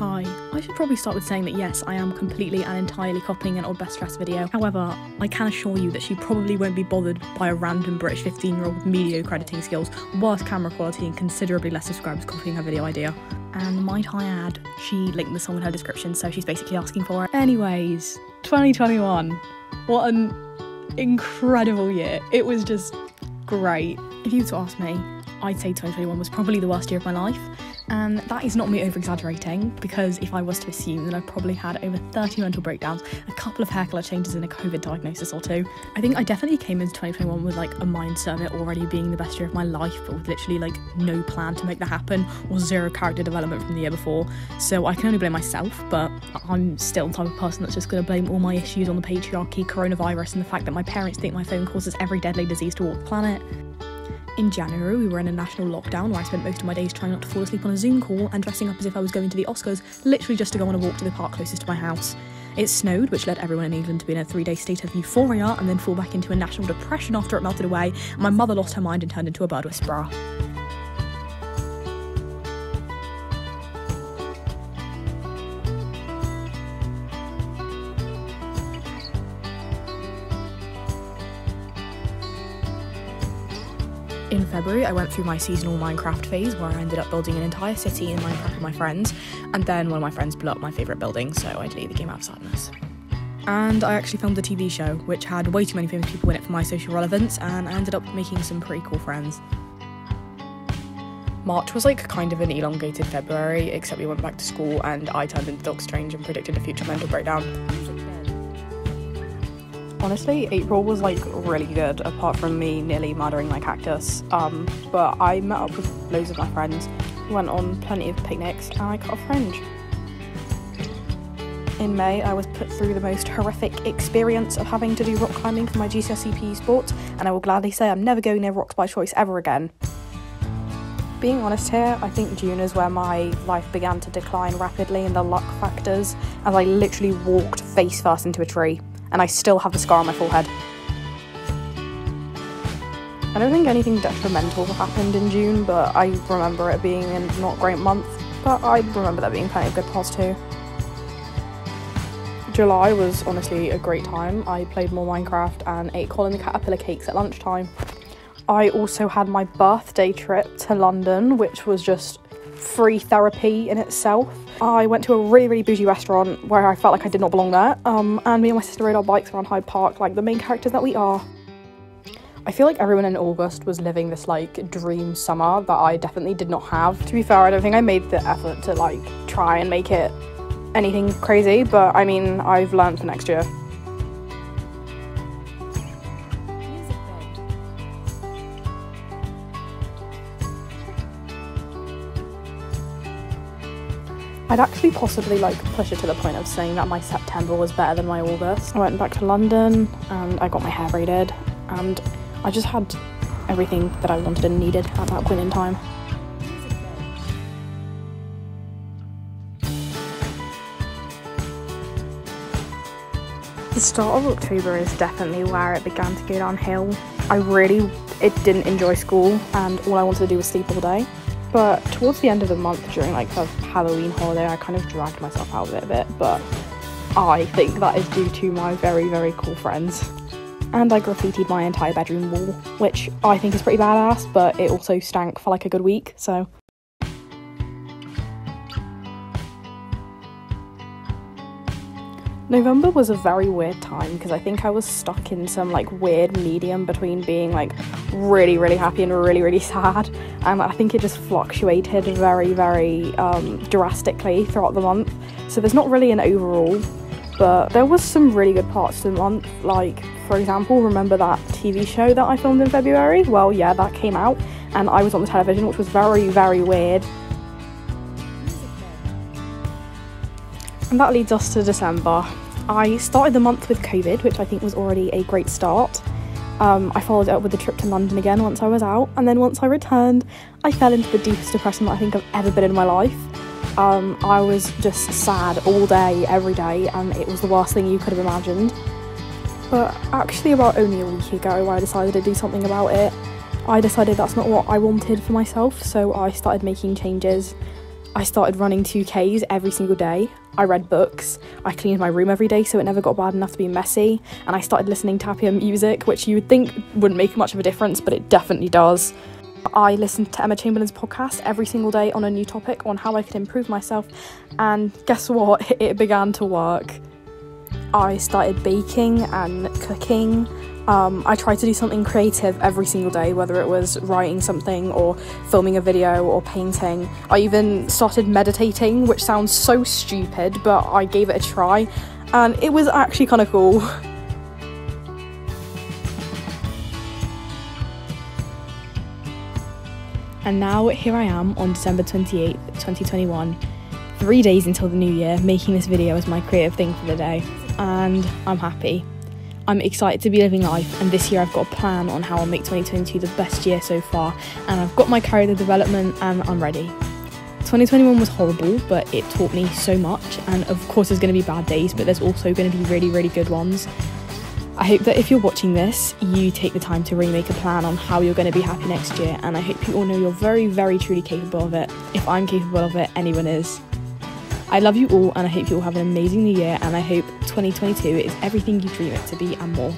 Hi, I should probably start with saying that yes, I am completely and entirely copying an old best dressed video. However, I can assure you that she probably won't be bothered by a random British 15 year old with mediocre editing skills, worse camera quality, and considerably less subscribers copying her video idea. And might I add, she linked the song in her description, so she's basically asking for it. Anyways, 2021. What an incredible year. It was just great. If you were to ask me, I'd say 2021 was probably the worst year of my life. And that is not me over exaggerating, because if I was to assume, then I probably had over 30 mental breakdowns, a couple of hair colour changes, and a COVID diagnosis or two. I think I definitely came into 2021 with like a mindset of it already being the best year of my life, but with literally like no plan to make that happen or zero character development from the year before. So I can only blame myself, but I'm still the type of person that's just going to blame all my issues on the patriarchy, coronavirus, and the fact that my parents think my phone causes every deadly disease to walk the planet. In January, we were in a national lockdown where I spent most of my days trying not to fall asleep on a Zoom call and dressing up as if I was going to the Oscars, literally just to go on a walk to the park closest to my house. It snowed, which led everyone in England to be in a three day state of euphoria and then fall back into a national depression after it melted away. And my mother lost her mind and turned into a bird whisperer. In February, I went through my seasonal Minecraft phase where I ended up building an entire city in Minecraft with my friends, and then one of my friends blew up my favourite building, so I deleted the game out of sadness. And I actually filmed a TV show, which had way too many famous people in it for my social relevance, and I ended up making some pretty cool friends. March was like kind of an elongated February, except we went back to school and I turned into Doc Strange and predicted a future mental breakdown. Honestly, April was like really good, apart from me nearly murdering my cactus. Um, but I met up with loads of my friends, went on plenty of picnics, and I cut a fringe. In May, I was put through the most horrific experience of having to do rock climbing for my GCSE PE sport, and I will gladly say I'm never going near rocks by choice ever again. Being honest here, I think June is where my life began to decline rapidly in the luck factors, as I literally walked face first into a tree and I still have the scar on my forehead. I don't think anything detrimental happened in June, but I remember it being a not great month. But I remember there being plenty of good parts too. July was honestly a great time. I played more Minecraft and ate Colin the Caterpillar cakes at lunchtime. I also had my birthday trip to London, which was just free therapy in itself. I went to a really, really bougie restaurant where I felt like I did not belong there. Um, and me and my sister rode our bikes around Hyde Park like the main characters that we are. I feel like everyone in August was living this like dream summer that I definitely did not have. To be fair, I don't think I made the effort to like try and make it anything crazy, but I mean, I've learned for next year. I'd actually possibly like push it to the point of saying that my September was better than my August. I went back to London and I got my hair braided and I just had everything that I wanted and needed at that point in time. The start of October is definitely where it began to go downhill. I really it didn't enjoy school and all I wanted to do was sleep all day. But towards the end of the month, during like the Halloween holiday, I kind of dragged myself out of it a bit. But I think that is due to my very, very cool friends. And I graffitied my entire bedroom wall, which I think is pretty badass, but it also stank for like a good week, so. November was a very weird time because I think I was stuck in some like weird medium between being like really, really happy and really, really sad. And I think it just fluctuated very, very um, drastically throughout the month. So there's not really an overall, but there was some really good parts to the month. Like, for example, remember that TV show that I filmed in February? Well, yeah, that came out and I was on the television, which was very, very weird. And that leads us to December. I started the month with COVID, which I think was already a great start. Um, I followed up with a trip to London again once I was out, and then once I returned, I fell into the deepest depression that I think I've ever been in my life. Um, I was just sad all day, every day, and it was the worst thing you could have imagined. But actually, about only a week ago, I decided to do something about it. I decided that's not what I wanted for myself, so I started making changes I started running 2Ks every single day. I read books. I cleaned my room every day so it never got bad enough to be messy. And I started listening to happier music, which you would think wouldn't make much of a difference, but it definitely does. I listened to Emma Chamberlain's podcast every single day on a new topic on how I could improve myself. And guess what? It began to work. I started baking and cooking um, I tried to do something creative every single day, whether it was writing something or filming a video or painting. I even started meditating, which sounds so stupid, but I gave it a try and it was actually kind of cool. And now here I am on December 28th, 2021, three days until the new year, making this video as my creative thing for the day, and I'm happy. I'm excited to be living life, and this year I've got a plan on how I'll make 2022 the best year so far, and I've got my career development, and I'm ready. 2021 was horrible, but it taught me so much, and of course, there's going to be bad days, but there's also going to be really, really good ones. I hope that if you're watching this, you take the time to really make a plan on how you're going to be happy next year, and I hope you all know you're very, very truly capable of it. If I'm capable of it, anyone is. I love you all and I hope you all have an amazing new year and I hope 2022 is everything you dream it to be and more.